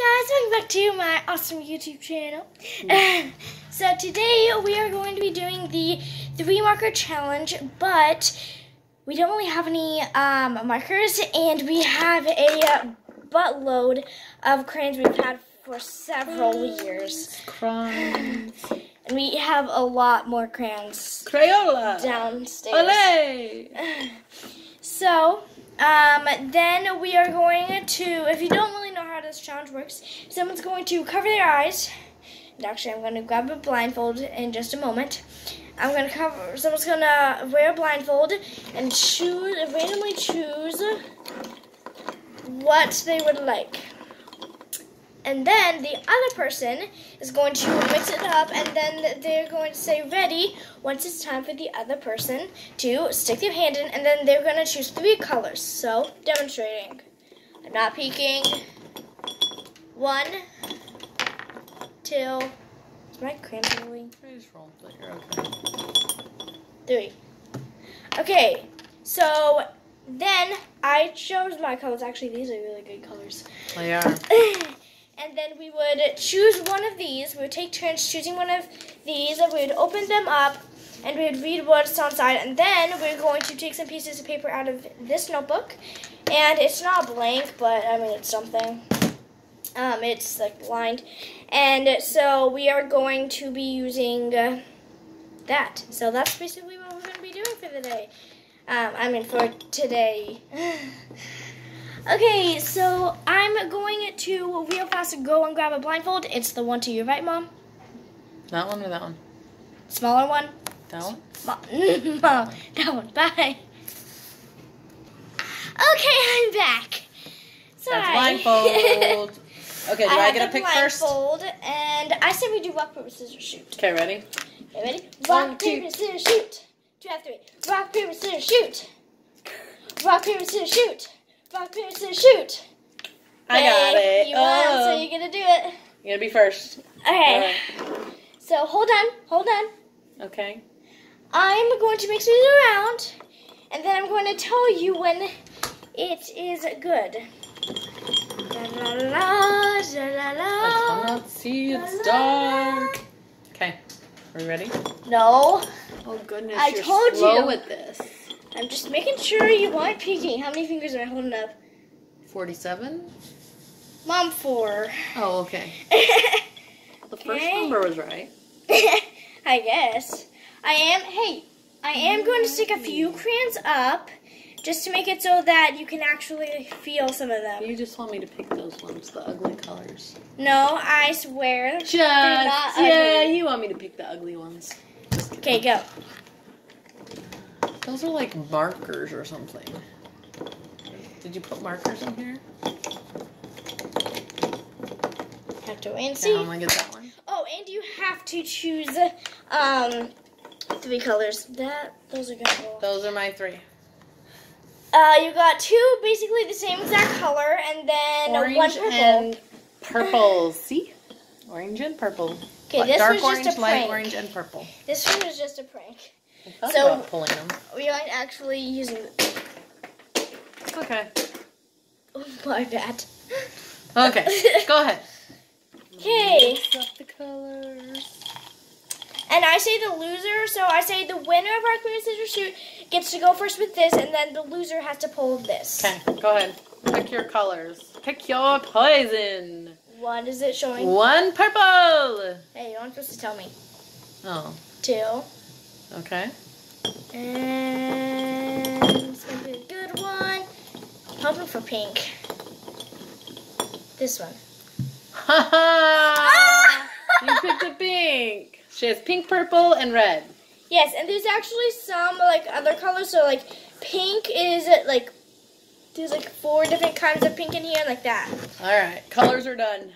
guys, welcome back to my awesome YouTube channel. so today we are going to be doing the three marker challenge, but we don't really have any um, markers, and we have a buttload of crayons we've had for several years, Crayons. and we have a lot more crayons Crayola. downstairs. Olay. So, um, then we are going to, if you don't really know how this challenge works, someone's going to cover their eyes. And actually, I'm going to grab a blindfold in just a moment. I'm going to cover, someone's going to wear a blindfold and choose, randomly choose what they would like. And then the other person is going to mix it up, and then they're going to say ready once it's time for the other person to stick their hand in, and then they're going to choose three colors. So, demonstrating. I'm not peeking. One, two, is my crayon rolling? I just rolled, but you're okay. Three. Okay, so then I chose my colors. Actually, these are really good colors. They are. and then we would choose one of these. We would take turns choosing one of these, and we would open them up, and we would read what's on side. And then we're going to take some pieces of paper out of this notebook, and it's not blank, but I mean it's something. Um, it's like lined, and so we are going to be using uh, that. So that's basically what we're going to be doing for the day. Um, I mean for today. Okay, so I'm going to real fast go and grab a blindfold. It's the one to your right, Mom. That one or that one? Smaller one. That one? Mom, that one. Bye. Okay, I'm back. Sorry. That's blindfold. Okay, do I, have get to pick first? blindfold, and I said we do rock paper scissors shoot. Okay, ready? Okay, ready? One, Rock two. paper scissors shoot. Two out of three. Rock paper scissors shoot. Rock paper scissors shoot. Rock paper scissors shoot. I got it. You won, oh. so you're gonna do it. You're gonna be first. Okay. So hold on, hold on. Okay. I'm going to mix these around, and then I'm going to tell you when it is good. La, la, la, la, la, I la. cannot see. It's dark. Okay. Are we ready? No, Oh goodness, I told slow you. with this. I'm just making sure you aren't peeking. How many fingers am I holding up? Forty-seven. Mom, four. Oh, okay. The first Okay. number was right. I guess. I am, hey, I am going to stick a few crayons up just to make it so that you can actually feel some of them. You just want me to pick those ones, the ugly colors. No, I swear. Just yeah, ugly. you want me to pick the ugly ones. Okay, go. Those are like markers or something. Did you put markers in here? Have to wait and see. I'm gonna get that one. Oh, and you have to choose um three colors. That those are gonna go. Those are my three. Uh, you got two basically the same exact color, and then Orange one purple. and purple. See? Orange and purple. Okay, this dark was orange, just a light prank. orange, and purple. This one was just a prank. I thought So- about pulling them. We aren't actually using. It's okay. Oh my bad. Okay, go ahead. Okay, Mix up the colors. and I say the loser, so I say the winner of Rock Paper Scissors Shoot gets to go first with this, and then the loser has to pull this. Okay, go ahead. Pick your colors. Pick your poison. What is it showing? One purple. Hey, you're not supposed to tell me. Oh, Two. Okay. And it's gonna be a good one. Hoping for pink. This one. Ha ha! Ah! You picked a pink. She has pink, purple, and red. Yes, and there's actually some like other colors. So like pink is like there's like four different kinds of pink in here, like that. All right, colors are done.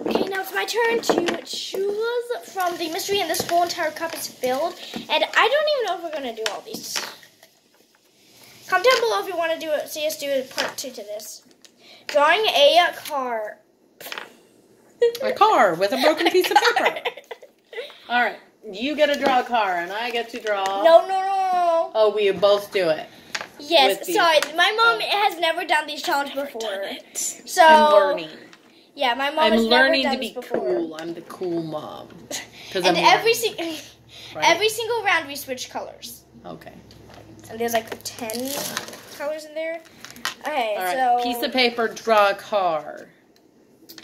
Okay, now it's my turn to choose from the mystery, and this whole entire cup is filled. And I don't even know if we're gonna do all these. Comment down below if you want to do it. See us do a part two to this. Drawing a car. A car with a broken piece of paper. All right, you get to draw a car, and I get to draw. No, no, no, no. Oh, we both do it. Yes, sorry. My mom Oh. has never done these challenges before. So. Yeah, my mom I'm learning to be before. cool. I'm the cool mom. Because And I'm every single right? every single round we switch colors. okay. And there's like ten colors in there. Okay, All right. so Piece of paper. Draw a car.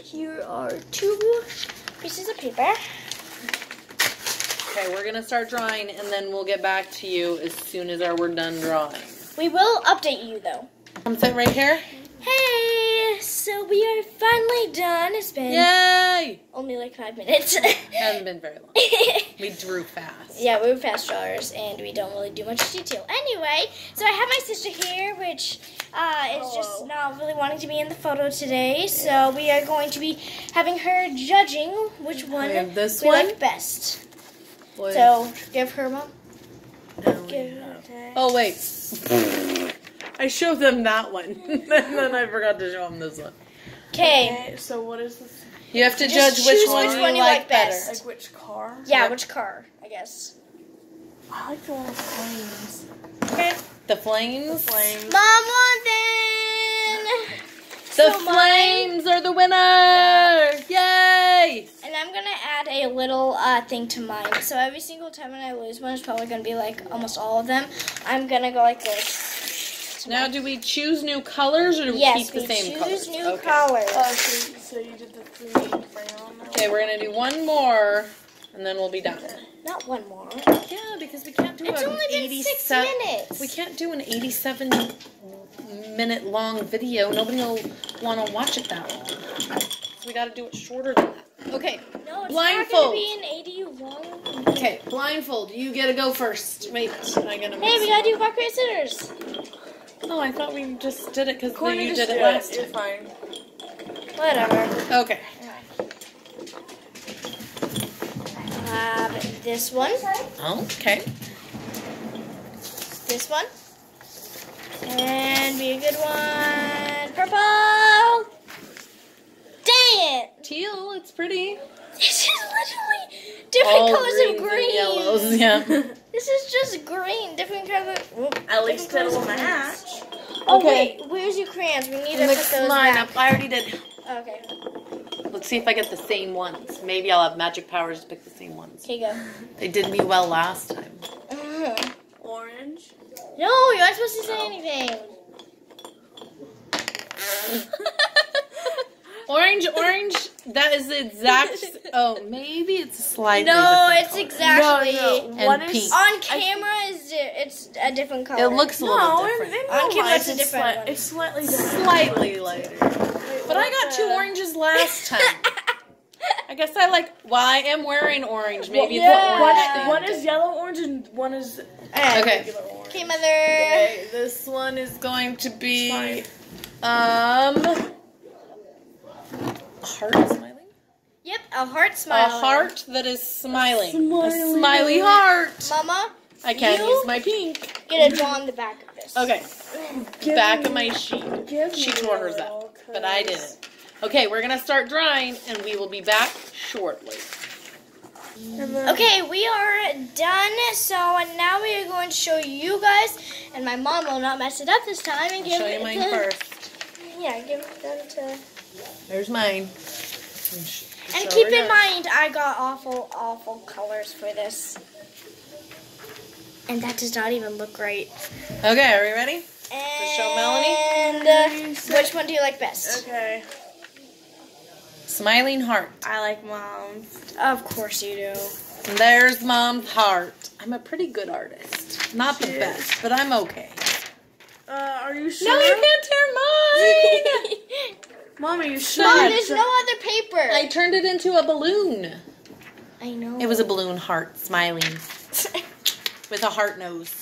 here are two pieces of paper. Okay, we're gonna start drawing, and then we'll get back to you as soon as our, we're done drawing. We will update you though. Come sit right here. Mm-hmm. Hey, so we are finally done. It's been Yay! only like five minutes. Hasn't been very long. We drew fast. yeah, we were fast drawers and we don't really do much detail. Anyway, so I have my sister here, which uh, is just not really wanting to be in the photo today. So we are going to be having her judging which one We this we one. like best. So give her mom. Give her. Oh wait. I showed them that one, and then I forgot to show them this one. Okay. Okay, so what is this? You have to Just judge which choose one, which you, one you like like better. best. Like which car? Yeah, Yep. which car? I guess. I like the one with flames. Okay. The flames. Flames. Mom won then. The So mine- flames are the winner! Yay! And I'm gonna add a little uh, thing to mine. So every single time when I lose one, it's probably gonna be like almost all of them. I'm gonna go like this. To Now, do we choose new colors or do we yes, keep the we same choose colors? new okay. colors. Oh, so, so you did the three crayon now? Okay, we're gonna do one more, and then we'll be done. Not one more. Yeah, because we can't do It's an six 87 minutes. We can't do an 87 minute long video. Nobody will want to watch it that long. So we got to do it shorter than that. Okay, No, it's Blindfold. not gonna be an 81. okay, blindfold. You get to go first. Wait, I gotta. Hey, we gotta do rock paper scissors. Oh, I thought we just did it because you just did it do last You're time. fine. Whatever. Okay. Have this one, Okay. this one, and be a good one. Purple. Dang it! Teal. It's pretty. This is literally different All colors greens of and green. yellows. Yeah. This is just green, different colors. whoop, At least different it'll colors match. Greens. Oh Okay. wait, where's your crayons? We need to Mix put those mine back. up. I already did. Okay, Let's see if I get the same ones. Maybe I'll have magic powers to pick the same ones. okay, go. They did me well last time. Mhm. Orange. No, you're not supposed to say anything. Orange, orange. That is the exact. Oh, maybe it's slightly. no, different it's color. exactly. No, no. And One is pink. On camera, is di- it's a different color. It looks a little No, different. in, in On camera, it's a it's, different sli- one. it's slightly different. Slightly lighter. But I got two oranges last time. I guess I like. Well, I am wearing orange. Maybe Yeah. it's the One, orange thing. one is yellow orange and one is Alright. Okay. regular orange. Okay, mother. Okay, this one is going to be um a heart smiling. Yep, a heart smile. A heart that is smiling. A Smiley. smiley heart. Mama, I can't You- use my pink. get a draw on the back of this. Okay, Give back me- of my sheet. give She me tore hers up, little, but I 'cause- didn't. Okay, we're gonna start drawing, and we will be back shortly. And then- Okay, we are done. So now we are going to show you guys, and my mom will not mess it up this time. And I'll give show you it mine to, first. Yeah, give them to. There's mine. And So keep in mind, I got awful, awful colors for this. And that does not even look right. Okay, are we ready? And show Melanie? uh, which one do you like best? Okay. Smiling heart. I like mom's. Of course you do. And there's mom's heart. I'm a pretty good artist. Not the Shit. best, but I'm okay. Uh, are you sure? No, you can't tear mine. Mom, are you sure? Mom, there's no other paper. I turned it into a balloon. I know. It was a balloon heart smiling with a heart nose.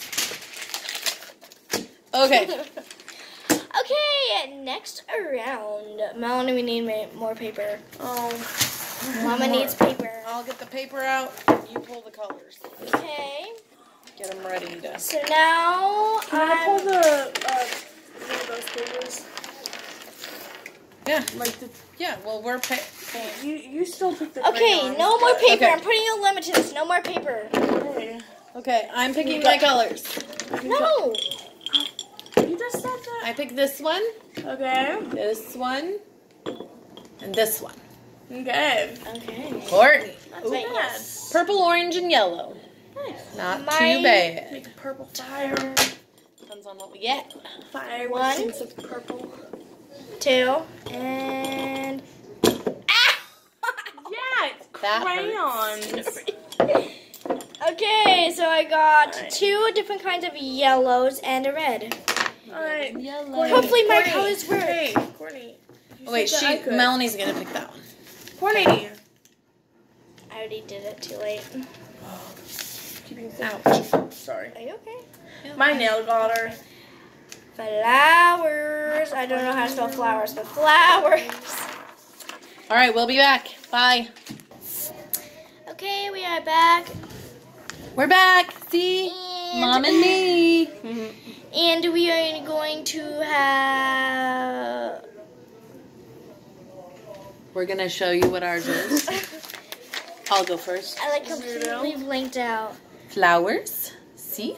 Okay. okay, next round. Melanie, we need more paper. Oh. Mama needs paper. I'll get the paper out. You pull the colors. Okay. Get them ready to. So now Can I I'm- pull the uh, one of those papers? Yeah, Like the yeah. Well, we're pa- you you still pick the Okay, crayons, no more but- paper. Okay. I'm putting a limit to this. No more paper. Okay. okay. I'm picking my colors. No. You just said that. I pick this one, Okay. this one, And this one. Okay. Okay. Courtney. That's Wait, bad. yes. Purple, orange, and yellow. Nice. Not Mine- too bad. Make a purple fire. Depends on what we get. Fire One. with things of purple. Two. And. Yeah, it's That crayons. Okay, so I got Alright. two different kinds of yellows and a red. Alright. Yellow. Hopefully my Courtney. colors work. Hey, Courtney. you Oh, wait, said she that I could. Melanie's gonna pick that one. Courtney. I already did it too late. Keeping Ouch. Sorry. Are you okay? My nail got her. Flowers. I don't know how to spell flowers, but flowers. All right, we'll be back. Bye. Okay, we are back. We're back. See, And, mom and me. And we are going to have. We're gonna show you what ours is. I'll go first. I like completely blanked out. Flowers. See,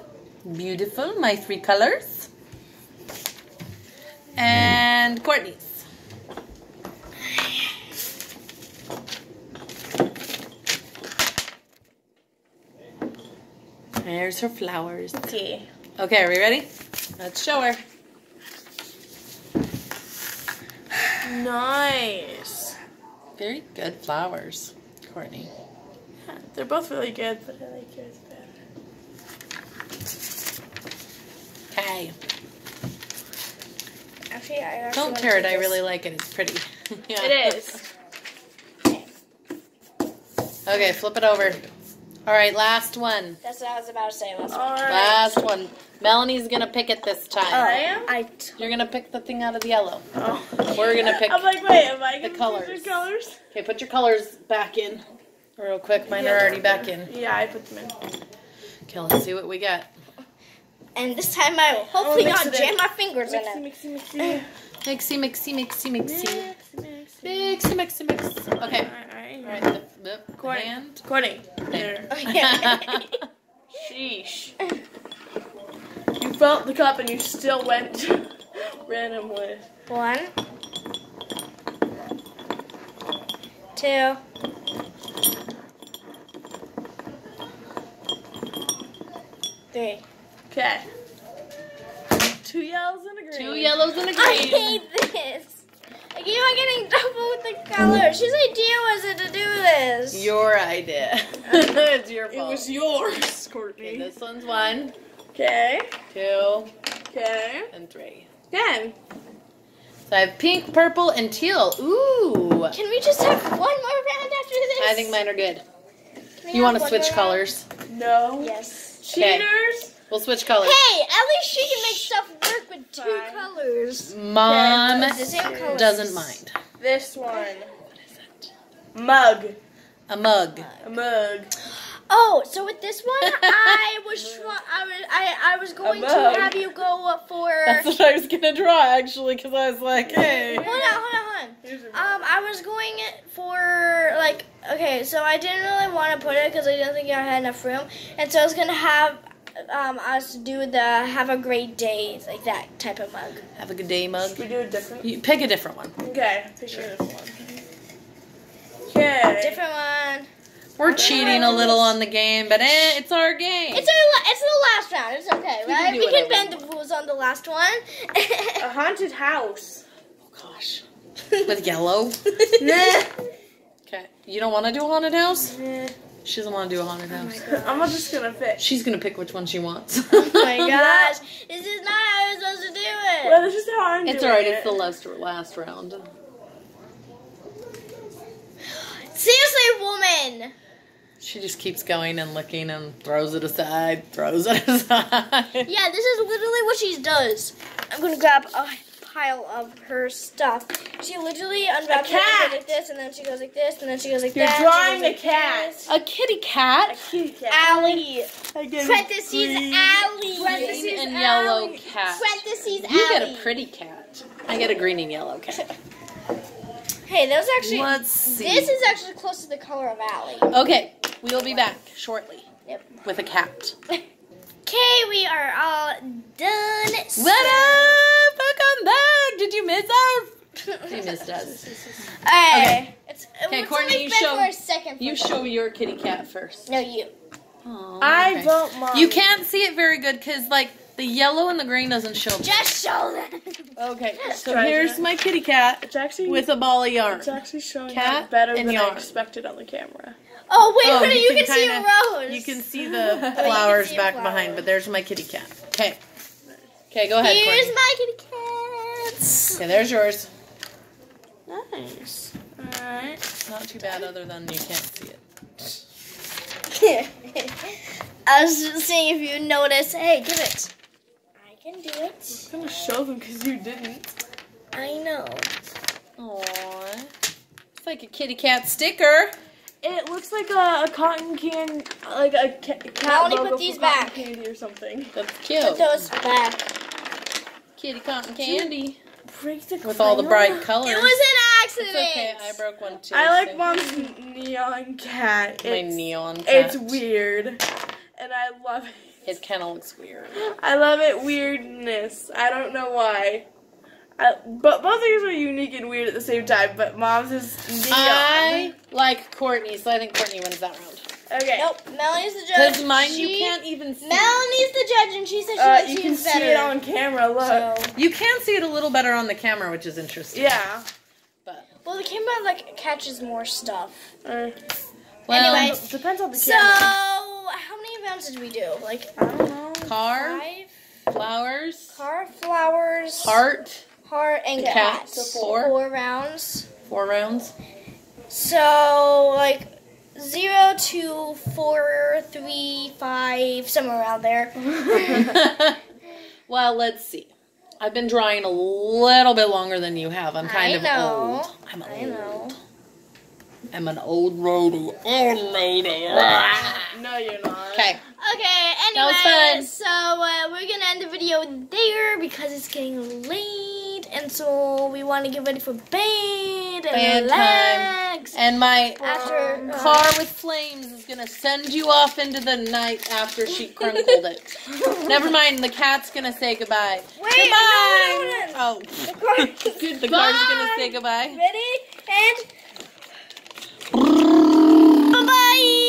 beautiful. My three colors. And Courtney's. There's her flowers. Okay. Okay, are we ready? Let's show her. Nice. Very good flowers, Courtney. Yeah, they're both really good, but I like yours better. Okay. Actually, I actually Don't tear it. I really like it. It's pretty. Yeah. It is. Okay, flip it over. All right, last one. That's what I was about to say. Last one. Alright. Last one. Melanie's gonna pick it this time. I am? I t- You're gonna pick the thing out of the yellow. Oh. We're gonna pick. I'm like, wait, am I the gonna colors. choose the colors? Okay, put your colors back in, real quick. Mine are already back in. Yeah, I put them in. Okay, let's see what we got. And this time I will hopefully mix not it jam my fingers in Mixy, it. mixy, mixy. Mixy, mixy, mixy, mixy. Mixy, mixy. Mixy, mixy, mix. Okay. Alright, All right. The, the Courtney. hand. Courtney. There. Okay. Oh, Sheesh. You felt the cup and you still went randomly. One. Two. Three. Okay. Two yellows and a green. Two yellows and a green. I hate this. I keep on getting double with the colors. Whose idea was it to do this? Your idea. it's your fault. It was yours, Okay, Courtney. this one's one, Okay. two, Okay. and three. Then. So I have pink, purple, and teal. Ooh. Can we just have one more round after this? I think mine are good. You want to switch colors? No. Yes. Okay. Cheaters. We'll switch colors. Hey, at least she can make stuff work with two Fine. colors. Mom The doesn't mind. This one. What is it? Mug. A mug. A mug. Oh, so with this one, I was I was I, I was going to mug. have you go for. That's what I was gonna draw actually, because I was like, hey. Hold on, hold on, hold on. Um, I was going for like okay, so I didn't really want to put it because I didn't think I had enough room, and so I was gonna have um us do the have a great day like that type of mug. Have a good day, mug. Should we do a different? You pick a different one. Okay. Picture this one. Okay. Different one. We're cheating a little on the game, but eh, it's our game. It's our it's the last round. It's okay, can right? do We can whatever bend you the rules on the last one. A haunted house. oh gosh. With yellow. nah. Okay. You don't want to do a haunted house? Nah. She doesn't want to do a haunted oh house. I'm just gonna pick. She's gonna pick which one she wants. oh my gosh, this is not how I was supposed to do it. Well, this is how I'm It's doing alright. it. It's alright, it's the last last round. Seriously, woman. She just keeps going and looking and throws it aside, throws it aside. Yeah, this is literally what she does. I'm gonna grab a pile of her stuff. She literally unwraps it and cat. goes like this, and then she goes like this, and then she goes like You're that. drawing she a cat. This. A kitty cat. Kitty cat. Alley. I get it. Parentheses Green. alley. Green and yellow cat. Parentheses You alley. get a pretty cat. I get a green and yellow cat. Hey, that was actually. Let's see. This is actually close to the color of alley. Okay, we will be back shortly Yep. with a cat. Okay, we are all done. What up? He missed us. Alright. It's, Okay, Courtney, you show- for a second. You show your kitty cat first. No, you. Aw, I okay. vote mom. You can't see it very good because, like, the yellow and the green doesn't show. Just show them. Okay, so Try here's that. my kitty cat It's actually with a ball of yarn. it's actually showing Cat up better than yarn. I expected on the camera. Oh wait, Oh, Courtney, you you, can can, see kinda- a rose. You can see the flowers see back flower. behind, but there's my kitty cat. Okay. Okay, go ahead, Here's Courtney. my kitty cats. Okay, there's yours. Nice. Alright. Not too bad, other than you can't see it. I was just seeing if you notice. Hey, give it. I can do it. I'm gonna show them because you didn't. I know. Aww. It's like a kitty cat sticker. It looks like a, a cotton can, like a ca- cat Melanie, logo put these for back. candy or something. That's cute. Put those back. Kitty cotton candy. Break the With all the bright colors. It was an It's accident. okay, I broke one too. I like so- mom's neon cat. My It's, neon cat. it's weird, and I love it. It kind of looks weird. I love it weirdness. I don't know why. I, but both of these are unique and weird at the same time. But mom's is neon. I like Courtney, so I think Courtney wins that round. Okay. Nope, Melanie's the judge. Because mine you can't even see. Melanie's the judge, and she said she Uh, likes you you can see better. it on camera. Look. So, You can see it a little better on the camera, which is interesting. Yeah. But well, the camera like catches more stuff. Uh, well, Anyway. depends on the So, camera. how many rounds did we do? Like I don't know. car, five. flowers, Car, flowers, heart, heart, and cat. cat. So four. four. rounds. four rounds. So like zero, two, four, three, five, somewhere around there. well, let's see. I've been drawing a little bit longer than you have. I'm kind I of know. old. I'm old. I know. I'm an old lady. Old lady. no, you're not. Okay. Okay, That anyway, was so uh, we're gonna end the video there because it's getting late, and so we want to get ready for band and band relax. Time. And my after, uh, car with flames is gonna send you off into the night after she crinkled it. Never mind, the cat's gonna say goodbye. Wait, goodbye. No, no, no, oh, the, the car's Bye. gonna say goodbye. Ready and. Bye-bye!